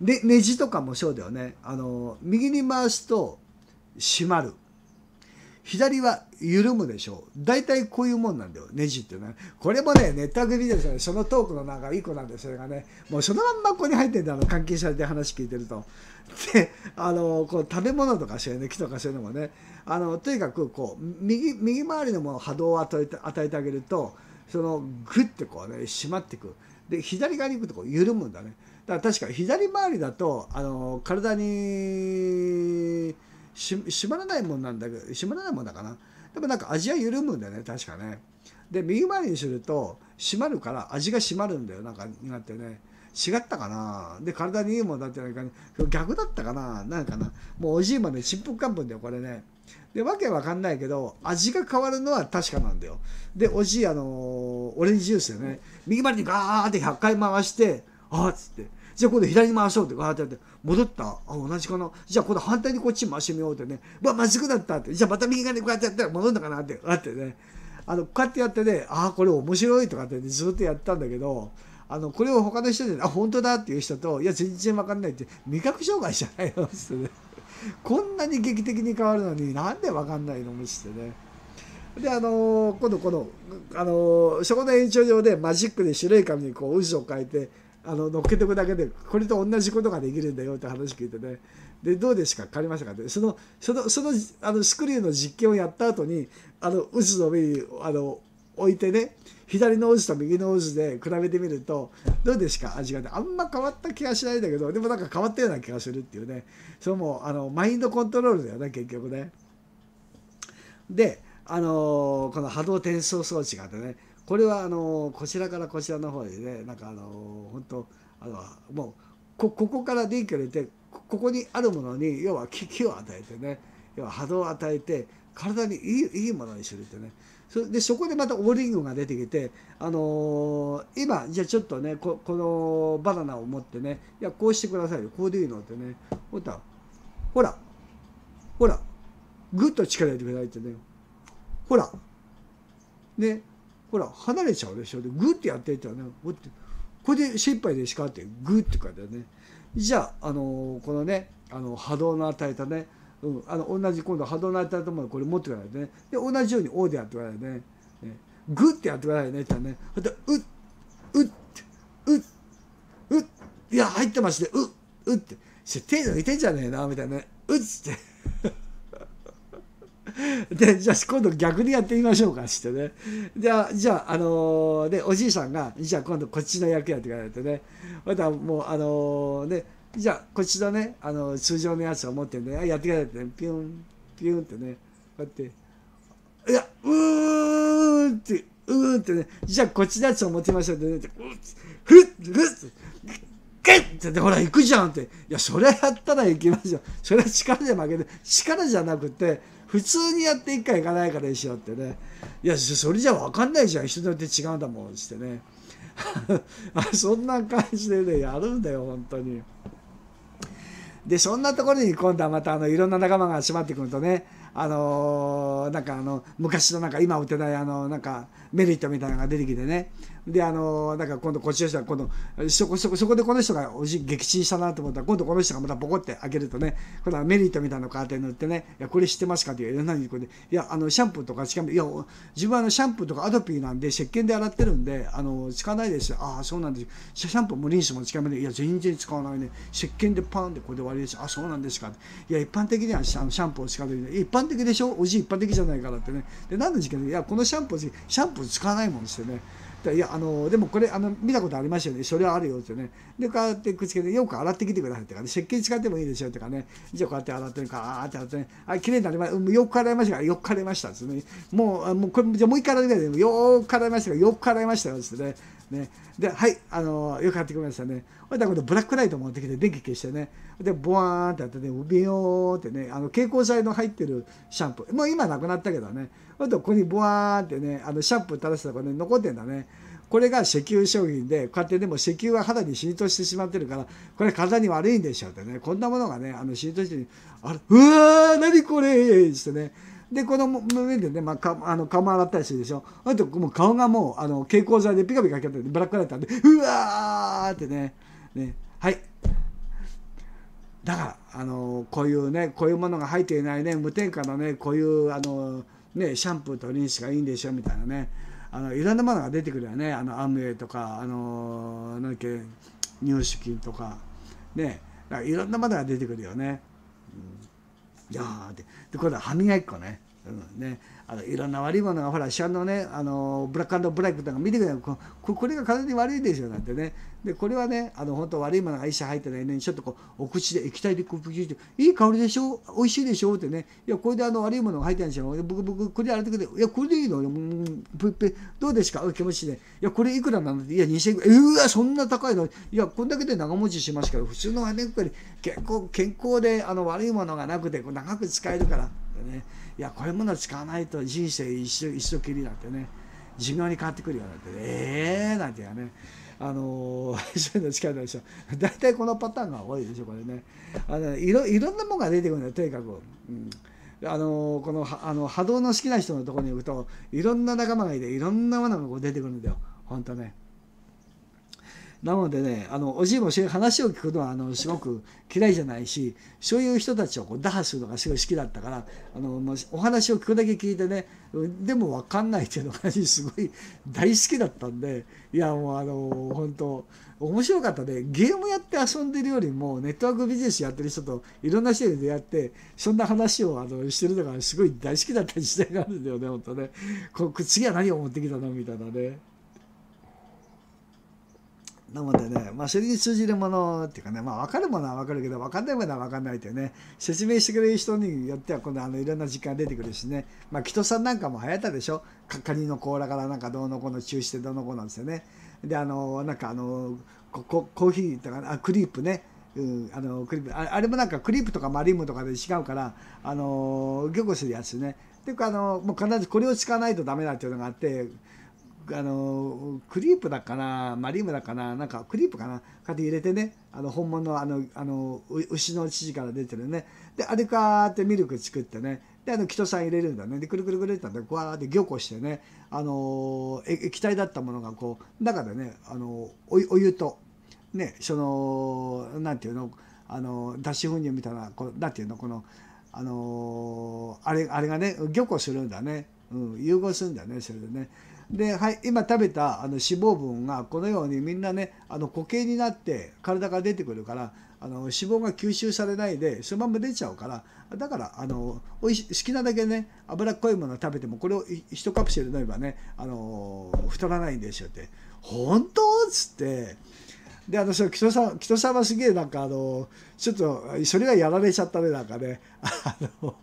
でネジとかもそうだよね。あの右に回すと閉まる。左は緩むでしょう。大体こういうもんなんだよ。ネジってね。これもねネットワークビデオですよねそのトークのなんかいい子なんでそれがね。もうそのまんまここに入ってんだあの関係者で話聞いてると。であのこう食べ物とかそういうね木とかそういうのもね。あのとにかくこう右右回りのもの波動を与えて与えてあげるとそのグッてこうね締まっていく。で左側に行くとこう緩むんだね。だから確か左回りだとあの体にし締まらないもんなんだけど締まらないもんだかな。でもなんか味は緩むんだよね確かね。で右回りにすると締まるから味が締まるんだよなんか苦手ね。違ったかな。で体にいいもんだってないか、ね、逆だったかな。なんかな。もうおじいまでちんぷんかんぷんだよこれね。でわけわかんないけど味が変わるのは確かなんだよ。でおじいあのオレンジジュースでね。右回りにガーって100回回してあっつって。じゃあ今度左に回そうってガーってやって戻った？あ同じかな？じゃあ今度反対にこっち回してみようってね。うわまずくなったって。じゃあまた右側にこうやってやったら戻るのかなって。あってね。あのこうやってやってねああこれ面白いとかって、ね、ずっとやったんだけどあのこれを他の人で、あ本当だっていう人といや全然分かんないって味覚障害じゃないのってね。こんなに劇的に変わるのになんで分かんないのむしてね。であの今度このあのそこの延長上でマジックで白い紙にこう渦を変えてあの乗っけておくだけでこれと同じことができるんだよって話聞いてね。でどうですか分かりましたか？ってそのそのそのあのスクリューの実験をやった後にあの渦の上にあの置いてね左の渦と右の渦で比べてみるとどうですか味がねあんま変わった気がしないんだけどでもなんか変わったような気がするっていうね。それもあのマインドコントロールだよね結局ね。であのこの波動転送装置があってねこれはあのこちらからこちらの方でねなんかあの本当あのもうここから電気を入れてここにあるものに要は気を与えてね要は波動を与えて体にいいいいものにするってね。そでそこでまたオーリングが出てきて、あのー、今じゃあちょっとねここのバナナを持ってねいやこうしてくださいよこうでいいのってねほらほらほらぐっと力入れてくださいってね。ほら。ね。ほら離れちゃうでしょ。でグッてやってたらねこってこれで精一杯でしかってグッて書いてね。じゃあ、あのこのねあの波動の与えたね、うん、あの同じ今度波動の与えたものこれ持ってくださいね。で同じように「O」でやってくださいね。ね。グッてやってくださいねって言ったらねまた「うっうっうっうっいや入ってますねうっうっ」って手抜いてんじゃねえなみたいなね「うっ」つって。でじゃあ今度逆にやってみましょうかってね。じゃあじゃあ、あのー、でおじいさんがじゃあ今度こっちの役やってくれてねまたもうあのー、ねじゃあこっちのねあの通常のやつを持ってねやってくれてね。ピュンピュンってね。こうやって。いやうーんってうーんってね。じゃあこっちのやつを持ってみましょうってね。ふっふっゲッってほら行くじゃんって。いやそれやったら行きますよ。それは力で負けて力じゃなくて普通にやっていくかいかないかでしょってね。いやそれじゃ分かんないじゃん。人によって違うんだもんってね。そんな感じでねやるんだよ本当に。でそんなところに今度はまたあのいろんな仲間が集まってくるとねあのー、なんかあの昔のなんか今売ってないあのなんかメリットみたいなのが出てきてね。であのなんか今度こっちの人が今度そこそこそこでこの人がおじ撃沈したなと思ったら今度この人がまたボコって開けるとね今度はメリットみたいなのカーテン塗ってね「いやこれ知ってますか?」って言う何これいやあのシャンプーとかしかもいや自分はあのシャンプーとかアドピーなんで石鹸で洗ってるんであの使わないですよ。ああそうなんですシャンプーもリンスも使わない。いや全然使わないね。石鹸でパンってこれで終わりですあそうなんですかいや一般的にはシャンプーを使う一般的でしょ？おじ一般的じゃないからってね。で何の時間でいやこのシャンプーシャンプー使わないもんですよね。いやあのでもこれあの見たことありましたよね。それはあるよってね。でこうやってくっつけてよく洗ってきてくださいってかね。石鹸使ってもいいですよってかね。じゃあこうやって洗ってねカーって洗ってね。あ綺麗になりましたよく洗いましたからよく洗いましたですね。もうもうこれじゃもう一回洗ってくださいよく洗いましたからよく洗いましたよってね。ね。ではいあのよくやってくれましたね。ほいでブラックライト持ってきて電気消してね。でボワーンってやってねビヨーってね。あの蛍光剤の入ってるシャンプー。もう今なくなったけどね。ほんとここにボワーンってねあのシャンプー垂らしたとこね残ってんだね。これが石油商品でこうやってでも石油は肌に浸透してしまってるからこれ体に悪いんでしょうってね。こんなものがねあの浸透してあれうわー何これ？ってね。でこの上でね、まあ、かあの顔も洗ったりするでしょ。あともう顔がもうあの蛍光剤でピカピカかけてブラックライターでうわーってね。ね。はい。だからあのこういうねこういうものが入っていないね無添加のねこういうあのねシャンプーとリンスがいいんでしょみたいなね。あのいろんなものが出てくるよね。あのアムウェイとかあの何だっけ乳酒菌とか。ね。いろんなものが出てくるよね。うん、いやででこれは歯磨き粉ね。うん。ね、あのいろんな悪いものがほらシャンのねあのブラックブラックとか見てくれここれが体に悪いでしょなんてね。でこれはねあの本当悪いものが一切入ってないのにちょっとこうお口で液体でこうプチっていい香りでしょ？美味しいでしょ？ってね。いやこれであの悪いものが入ってないんですよ僕僕これ洗ってくれいやこれでいいの？うんぷっぺどうですか？気持ちで。いやこれいくらなのいや2000円ぐらい。うわそんな高いの？いやこんだけで長持ちしますけど普通のはねやっぱり健康健康であの悪いものがなくて長く使えるから。ね。いやこういうものを使わないと人生一生一生きりなんてね寿命に変わってくるよなんてええー、なんていうねあのー、そういうの使うでしょ大体このパターンが多いでしょこれねあのいろいろんなものが出てくるんだよとにかく。うんあのこのあの波動の好きな人のところに行くといろんな仲間がいていろんなものがこう出てくるんだよ本当ね。なのでねあのおじいもそういう話を聞くのはあのすごく嫌いじゃないしそういう人たちをこう打破するのがすごい好きだったからあの、まあ、お話を聞くだけ聞いてねでも分かんないっていうのがすごい大好きだったんでいやもうあの本当面白かったねゲームやって遊んでるよりもネットワークビジネスやってる人といろんな人に出会ってそんな話をあのしてるのがすごい大好きだった時代があるんだよね本当ねこ次は何を持ってきたの？みたいなね。なのでね、まあ、それに通じるものっていうかね、まあ、分かるものは分かるけど分かんないものは分かんないっていうね説明してくれる人によってはこのあのいろんな時間出てくるしね、まあ、木戸さんなんかも流行ったでしょ？カニの甲羅からなんかどうのこうの中止してどうのこうなんですよね。であのなんかあのコーヒーとかあクリープね。うん、あのクリープ。あれもなんかクリープとかマリウムとかで違うからあの漁護するやつね。っていうかあのもう必ずこれを使わないとダメだっていうのがあってあのクリープだかなマリウムだかななんかクリープかなかって入れてねあの本物のあのあの牛の乳から出てるね。であれかってミルク作ってね。であのキト酸入れるんだね。でくるくるくるってこうわーって凝固してねあの液体だったものがこう中でねあのお湯とねそのなんていうのあの脱脂粉乳みたいなこうなんていうのこのあのあれあれがね凝固するんだね、うん、融合するんだねそれでね。で、はい、今食べたあの脂肪分がこのようにみんなねあの固形になって体から出てくるからあの脂肪が吸収されないでそのまま出ちゃうからだからあのおいし好きなだけね脂っこいものを食べてもこれを1カプセル飲めばねあの太らないんですよって「本当?」っつって。であのその木戸さん木戸さんはすげえなんかあのちょっとそれがやられちゃったねなんかねあの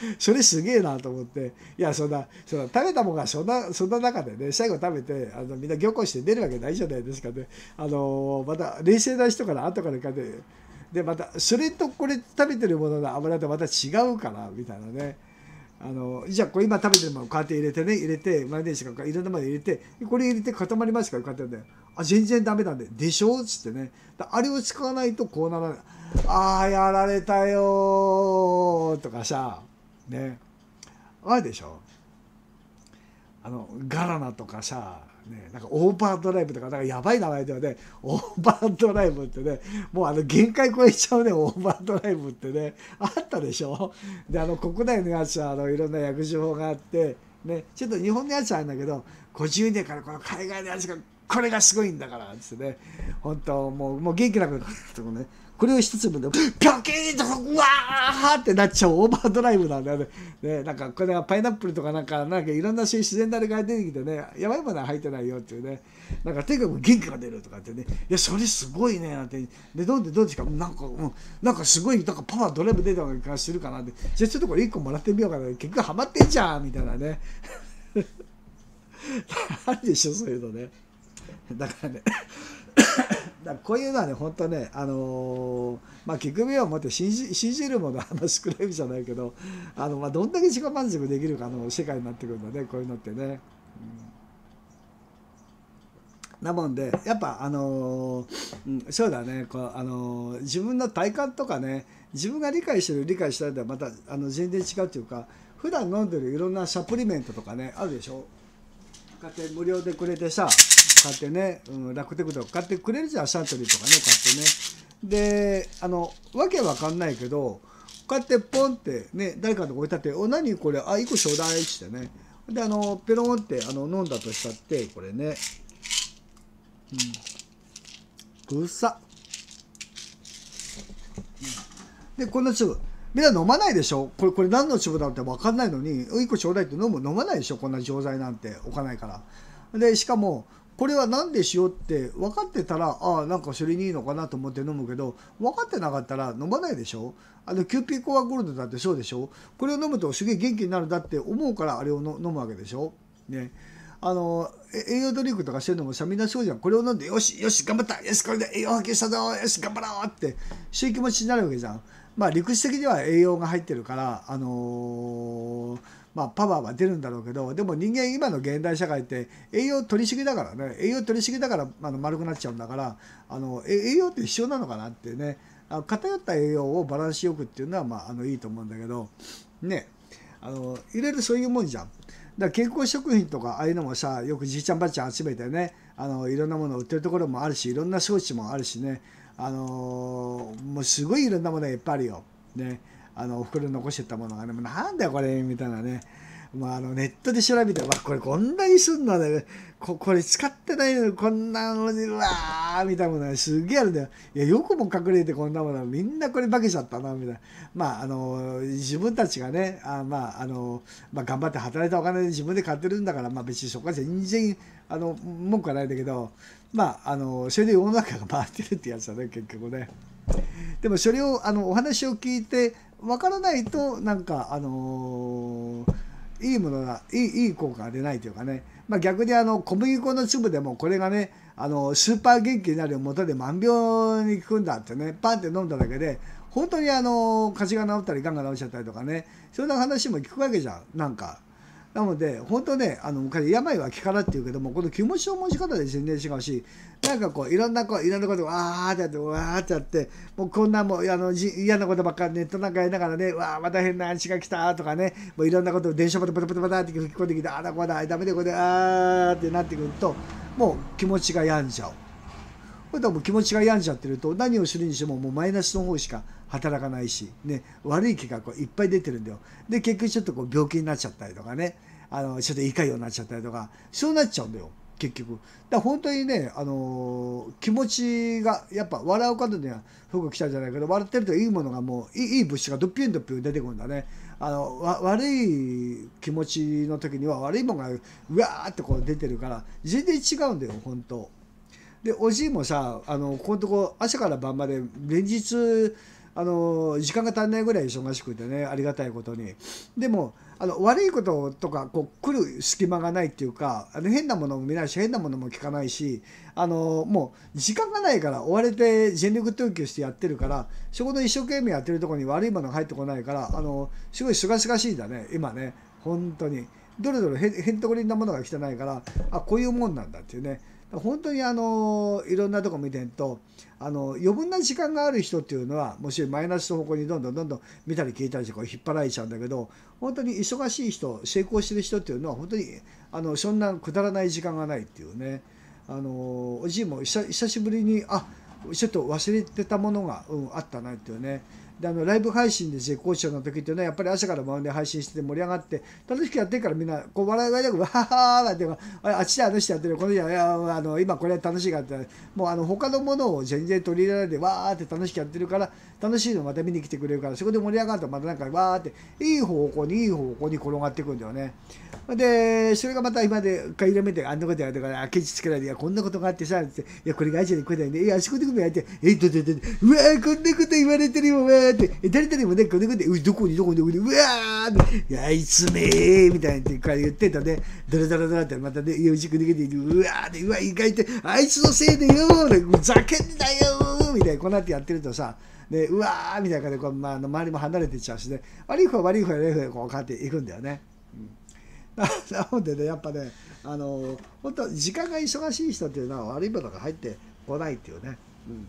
それすげえなと思って。いやそんなそんな食べたもんがそんなそんな中でね最後食べてあのみんな漁港して出るわけないじゃないですかね。あのまた冷静な人から後からかてでまたそれとこれ食べてるものの油とまた違うからみたいなね。あのじゃあこれ今食べてるものこうやって入れてね入れてマヨネーズとかいろんなもの入れてこれ入れて固まりますからこうやってねあ全然ダメなんででしょ？っつってね。あれを使わないとこうならない。ああやられたよとかさ。ね。あるでしょ？あのガラナとかさ、ね、なんかオーバードライブとかなんかやばい名前ではねオーバードライブってねもうあの限界超えちゃうねオーバードライブってねあったでしょ？であの国内のやつはあのいろんな薬事法があってねちょっと日本のやつはあるんだけど50年からこの海外のやつがこれがすごいんだからっつってね。本当もうもう元気なくなってね。これを一粒でピョキーンとうわーってなっちゃうオーバードライブなんだよね。ねなんかこれがパイナップルとかなんかなんかいろんな自然なれが出てきてねやばいものは入ってないよっていうね。なんかとにかく元気が出るとかってね。いやそれすごいねなんて。でどうでどうですか？なんか、うん、なんかすごいなんかパワードライブ出たような気がするかなって。じゃあちょっとこれ1個もらってみようかな。結局ハマってんじゃんみたいなね。あるでしょそういうのね。だからね。だこういうのはね本当ねあのー、まあ聞く目を持って信じ信じるものはあのスクライブじゃないけどあの、まあ、どんだけ自己満足できるかの世界になってくるんだねこういうのってね。うんなもんでやっぱあのーうん、そうだねこう、あのー、自分の体感とかね自分が理解してる理解したいとはまたあの全然違うっていうか普段飲んでるいろんなサプリメントとかねあるでしょこうやって無料でくれてさ買ってね、うん、楽テクとか買ってくれるじゃんサントリーとかね買ってね。であのわけわかんないけどこうやってポンってね誰かのとこ置いたって「お何これ？あ1個ちょうだい」ってね。であのペロンってあの飲んだとしたってこれね。うん、うっさ。でこんな粒。みんな飲まないでしょ？これこれ何の粒だって分かんないのに1個ちょうだいって飲む飲まないでしょ？こんな錠剤なんて置かないから。でしかもこれは何でしようって分かってたらああなんかそれにいいのかなと思って飲むけど分かってなかったら飲まないでしょ？あのキューピーコーワゴールドだってそうでしょ？これを飲むとすげえ元気になるだって思うからあれを飲むわけでしょ？ね。あの栄養ドリンクとかしてるのもさみんなそうじゃん。これを飲んでよしよし頑張った。よしこれで栄養補給したぞ。よし頑張ろうってそういう気持ちになるわけじゃん。まあ理屈的には栄養が入ってるからあのー、まあパワーは出るんだろうけどでも人間今の現代社会って栄養取りすぎだからね。栄養取りすぎだからあの丸くなっちゃうんだからあの栄養って必要なのかなってね。偏った栄養をバランスよくっていうのはまああのいいと思うんだけど。ね。あのいろいろそういうもんじゃん。だ健康食品とかああいうのもさよくじいちゃんばあちゃん集めてねあのいろんなものを売ってるところもあるしいろんな装置もあるしね。あのもうすごいいろんなものがいっぱいあるよ。ね。あのお袋に残してたものがねなんだよこれみたいなねまあ、あのネットで調べて、わ、これこんなにすんのね、ここれ使ってないのにこんなのに、うわーみたいなものがすげえあるんだよ。いや、よくも隠れてこんなものみんなこれ化けちゃったな、みたいな。まあ、あの、自分たちがね、あまあ、あの、まあ、頑張って働いたお金で自分で買ってるんだから、まあ別にそこは全然、あの、文句はないんだけど、まあ、あの、それで世の中が回ってるってやつだね、結局ね。でもそれを、あの、お話を聞いて、わからないと、なんか、あのーいいものがいいいい効果が出ないというかね、まあ、逆にあの小麦粉の粒でもこれがねあのスーパー元気になるもとで万病に効くんだってね。パンって飲んだだけで本当にあの風邪が治ったりがんが治っちゃったりとかね。そんな話も聞くわけじゃん。なんか。なので本当ねあの病は気からっていうけどもこの気持ちの持ち方で全然違うしなんかこういろんなこういろんなことわーってやってわーってやってもうこんなもうあの嫌なことばっかりネットなんかやりながらねわあまた変な話が来たとかねもういろんなこと電車バタバタバタバタって吹き込んできてあだこだダメでこれあーってなってくるともう気持ちが病んじゃう。これでも気持ちが病んじゃってると何をするにしてももうマイナスの方しか働かないし、ね、悪い気がこういっぱい出てるんだよ。で結局ちょっとこう病気になっちゃったりとかねあのちょっといかようになっちゃったりとかそうなっちゃうんだよ結局。だ本当にね、あのー、気持ちがやっぱ笑う方には服来たんじゃないけど笑ってるといいものがもういい物質がドッピュンドッピュン出てくるんだね。あの悪い気持ちの時には悪いものがうわーってこう出てるから全然違うんだよ本当。でおじいもさあのここのとこ朝から晩まで連日あの時間が足んないぐらい忙しくてねありがたいことに。でもあの悪いこととかこう来る隙間がないっていうかあの変なものも見ないし変なものも聞かないしあのもう時間がないから追われて全力投球してやってるから仕事一生懸命やってるとこに悪いものが入ってこないからあのすごいすがすがしいだね今ね。本当に。どれどれへんとこりんなものが来てないからあこういうもんなんだっていうね。本当にあのいろんなとこ見てるとあの余分な時間がある人っていうのはもしマイナスの方向にどんどんどんどん見たり聞いたりしてこう引っ張られちゃうんだけど本当に忙しい人成功してる人っていうのは本当にあのそんなくだらない時間がないっていうね。あのおじいも久しぶりにあちょっと忘れてたものが、うん、あったなっていうね。であのライブ配信で絶好調の時っていうのはやっぱり朝から晩で配信してて盛り上がって楽しくやってるからみんなこう笑い笑いでわははーってあっちであの人やってるこの人はあの今これ楽しいからってもうあの他のものを全然取り入れられてわーって楽しくやってるから楽しいのまた見に来てくれるからそこで盛り上がるとまたなんかわーっていい方向にいい方向に転がっていくんだよね。でそれがまた今で買いめてあんなことやるからケチつけられていやこんなことがあってさっていやこれがアジアに来ないねいやあそこでこやってえっとででうわーこんなこと言われてるよわーって誰々もねこんなことうどこにどこにどこにうわーっていやあいつめーみたいなって言ってたねドラドラドラってまたねうちくでけてうわーってうわ意外とあいつのせいでよーざけんなよーみたいなこうなってやってるとさでうわーみたいな感じでこう、まあ、周りも離れてっちゃうしね悪い方悪い方悪い方こう変わっていくんだよね。なのでねやっぱねあの本当時間が忙しい人っていうのは悪いものが入ってこないっていうね。うん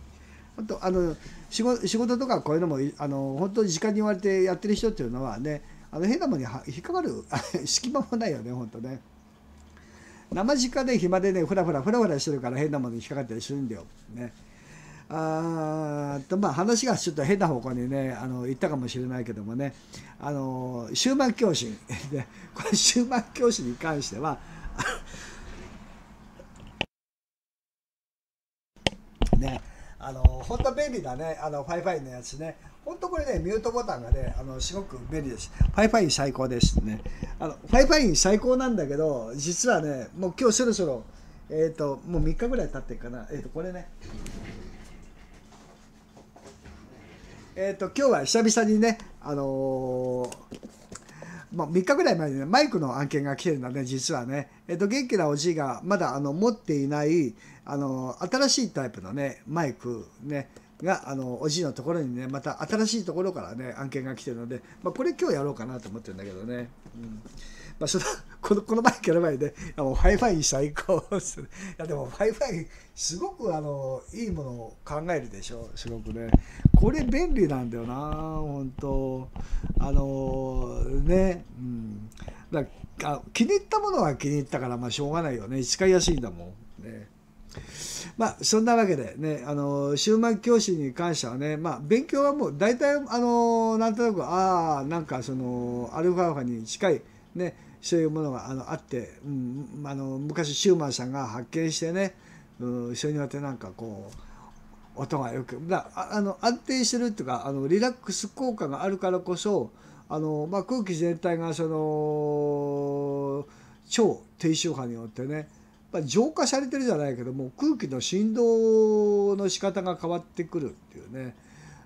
あとあの仕事仕事とかこういうのもあの本当に時間に言われてやってる人っていうのはねあの変なものに引っかかる 隙間もないよね本当ね。生時間で暇でねふらふらふらふらしてるから変なものに引っかかったりするんだよ。ね。あとまあ話がちょっと変な方向にねあの言ったかもしれないけどもね。あの終盤教師。で これ終盤教師に関しては ね。あの本当便利だね。あのファイファイのやつね。本当これねミュートボタンがねあのすごく便利です。ファイファイ最高ですね。あのファイファイ最高なんだけど実はねもう今日そろそろえっ、ー、ともう3日ぐらい経ってるかな。えっ、ー、とこれね。えっ、ー、と今日は久々にねあのまあ、3日ぐらい前にねマイクの案件が来てるんだね実はね、えっと元気なおじいがまだあの持っていないあの新しいタイプのねマイクねがあのおじいのところにねまた新しいところからね案件が来てるので、まあ、これ今日やろうかなと思ってるんだけどね、うん。まあ、そのこのこのマイクやる前で、ね、もう Wi-Fi 最高いやでも Wi-Fi すごくあのいいものを考えるでしょすごくね。これ便利なんだよな本当。あのねうん。だあ気に入ったものは気に入ったからまあしょうがないよね。使いやすいんだもん。ね。まあそんなわけでねあの終末教師に関してはねまあ勉強はもう大体あのなんとなくああなんかそのアルファアルファに近いねそういうものがあのあって、うん、あの昔シューマンさんが発見してね、うん、それによってなんかこう音がよくだあの安定してるっていうかあのリラックス効果があるからこそあの、まあ、空気全体がその超低周波によってねまあ、浄化されてるじゃないけども空気の振動の仕方が変わってくるっていうね、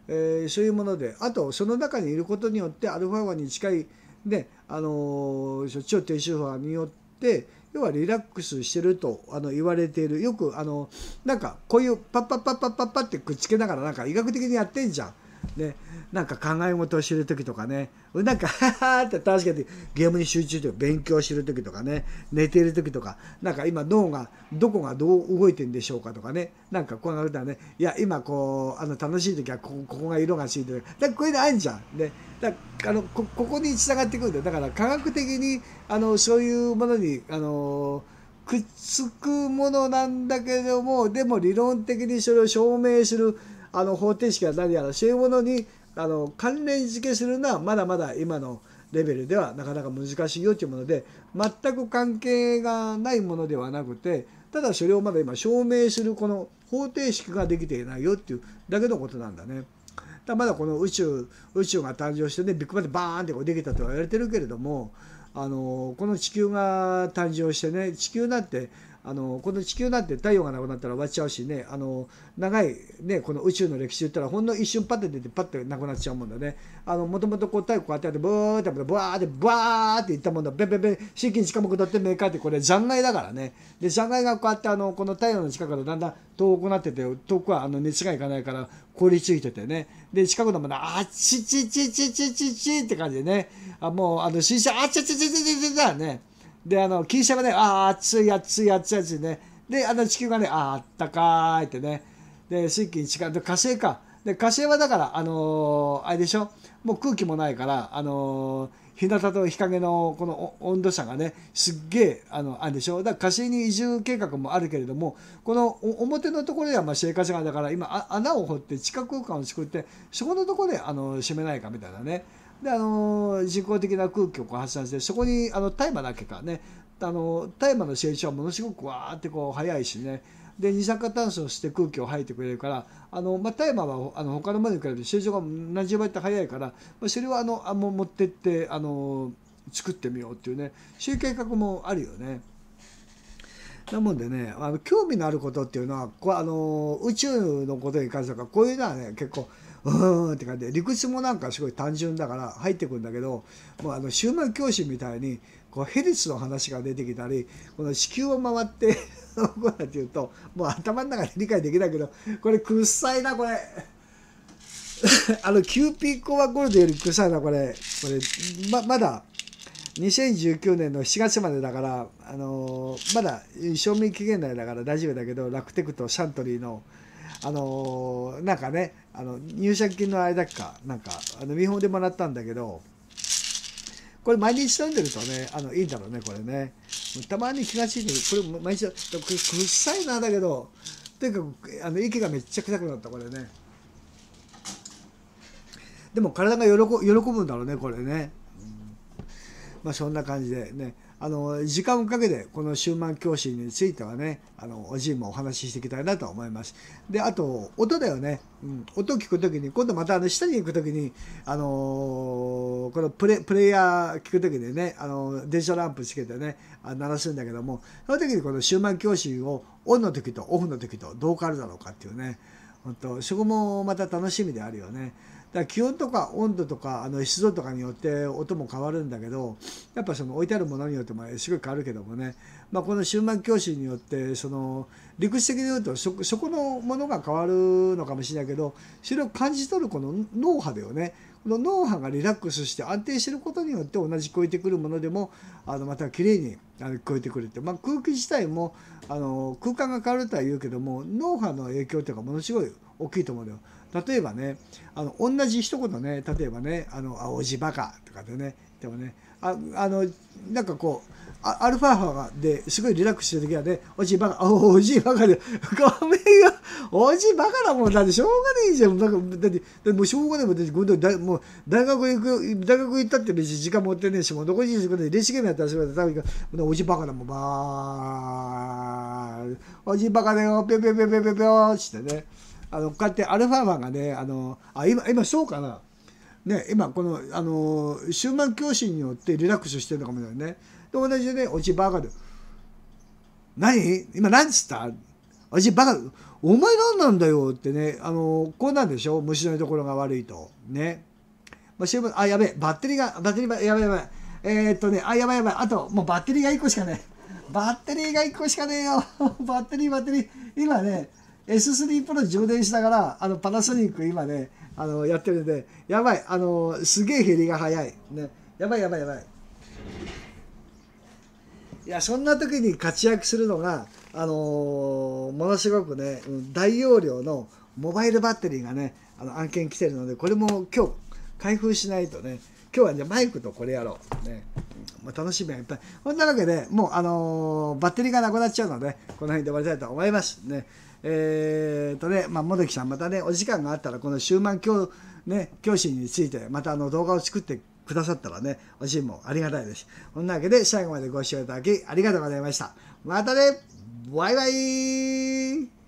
えー、そういうものであとその中にいることによってアルファ波に近い、ね、あの超低周波によって要はリラックスしてるとあの言われているよくあのなんかこういうパッパッパッパッパッパってくっつけながらなんか医学的にやってんじゃん。ね、なんか考え事をしてる時とかねなんか ハハって確かにゲームに集中して勉強してる時とかね寝てる時とかなんか今脳がどこがどう動いてるんでしょうかとかねなんかこうなるとねいや今こうあの楽しい時はここここが色がついてる。だからこういうのあるじゃん。ね、だあのこここにつながってくるんだよ。だから科学的にあのそういうものにあのくっつくものなんだけどもでも理論的にそれを証明するあの方程式は何やらそういうものにあの関連付けするのはまだまだ今のレベルではなかなか難しいよというもので全く関係がないものではなくてただそれをまだ今証明するこの方程式ができていないよっていうだけのことなんだね。だまだこの宇宙宇宙が誕生してねビッグバンでバーンってこうできたとは言われてるけれどもあのこの地球が誕生してね地球なんてあのこの地球なんて太陽がなくなったら終わっちゃうしねあの長い、ね、この宇宙の歴史言ったらほんの一瞬パッて出てパッてなくなっちゃうもんだね。もともとこう太陽こうやってやってブーってブワーってブワーっていったもんだ。ベンベンベン新規に近く取ってメーカーってこれ残骸だからね。で残骸がこうやってあのこの太陽の近くからだんだん遠くなってて遠くはあの熱がいかないから凍りついててね。で近くのものあっちちちちちちちって感じでねあもうあの新車あっちちちちちちだねで、あの、キーシャがね、ああ、暑い、暑い、暑い、暑いね。で、あの地球がね、ああ、あったかいってね。で、水金近い。で、火星か。で、火星はだから、あのー、あれでしょ？もう空気もないから、あのー、日向と日陰のこの温度差がね、すっげえ、あの、あれでしょ？だから火星に移住計画もあるけれども、この表のところではまあ生活がだから今、穴を掘って地下空間を作って、そこのところで、あの、閉めないかみたいなね。であの人工的な空気を発散してそこにあの大麻だけかね。あの大麻の成長はものすごくわーってこう早いしね。で二酸化炭素をして空気を吐いてくれるからあの、まあ、大麻はあの他のものに比べて成長が何十倍って早いから、まあ、それはあのあも持ってってあの作ってみようっていうね。そういう計画もあるよね。なもんでねあの興味のあることっていうのはこうあの宇宙のことに関してはこういうのはね結構うんって感じで理屈もなんかすごい単純だから入ってくるんだけどもうあの終末教師みたいにこうヘリスの話が出てきたりこの地球を回って こうやって言うともう頭の中で理解できないけどこれくっさいなこれ。あのキューピーコアゴールドよりくっさいなこれ。これままだ2019年の7月までだから、あのーまだ賞味期限内だから大丈夫だけどラクテクとシャントリーの、あのーなんかねあの入社金の間かなんかあの見本でもらったんだけどこれ毎日飲んでるとねあのいいんだろうねこれね。たまに気がついてるこれ毎日これ臭いなだけどとにかくあの息がめっちゃ臭くなったこれねでも体が喜喜ぶんだろうねこれね、うんまあそんな感じでねあの時間をかけてこの終満教師についてはねあのおじいもお話ししていきたいなと思います。であと音だよね、うん、音聞く時に今度またあの下に行く時にあのーこのプレプレイヤー聞く時にねあの電車ランプつけてね鳴らすんだけどもその時にこの終満教師をオンの時とオフの時とどう変わるだろうかっていうね。本当そこもまた楽しみであるよね。だから気温とか温度とかあの湿度とかによって音も変わるんだけどやっぱその置いてあるものによってもすごい変わるけどもね、まあ、この終満教師によってその理屈的に言うとそこのものが変わるのかもしれないけどそれを感じ取るこの脳波だよね。この脳波がリラックスして安定してることによって同じ聞こえてくるものでもあのまた綺麗に聞こえてくるって、まあ、空気自体もあの空間が変わるとは言うけども脳波の影響っていうかものすごい大きいと思うよ。例えばねあの同じ一言ね例えばね「あのあおじバカ」とかでねでもねああのなんかこうアルファ波ですごいリラックスしてる時はね「おじバカ」あ「おじバカ」で「ごめんよ。おじバカだもんだってしょうがねえじゃん。だってだってもうしょうがねえもんだって。もう大学行く大学行ったって別に時間持ってねえしもうどこに行くこでレシゲームやったらすごい多分おじバカだもんばーおじバカだよ。ぴょぴょぴょぴょぴょぴょってね。あのこうやってアルファ波がねあのあ今今そうかな。ね今このあの終満教師によってリラックスしてるのかもしれないね。で同じでねおじバカで何？今何つった？おじバカお前何なんだよってねあのこうなんでしょ？虫のところが悪いと。ね。まあ、終盤あやべえバッテリーがバッテリーやばいやばいえー、っとねあやばいやばい。あともうバッテリーが1個しかねバッテリーが1個しかねえよ。バッテリーバッテリー。今ね S3 プロ充電しながらあのパナソニック今ねあのやってるんでやばいあのすげえ減りが早い。ね。やばいやばいやばい。いやそんな時に活躍するのがあのーものすごくね大容量のモバイルバッテリーがねあの案件来てるのでこれも今日開封しないとね今日はねマイクとこれやろう。ね、まあ、楽しみがいっぱい。そんなわけでもうあのーバッテリーがなくなっちゃうのでこの辺で終わりたいと思います。ね。えー、とねまあもどきさんまたねお時間があったらこの終満教ね教師についてまたあの動画を作ってくださったらね、おしいもありがたいです。そんなわけで最後までご視聴いただきありがとうございました。またねバイバイ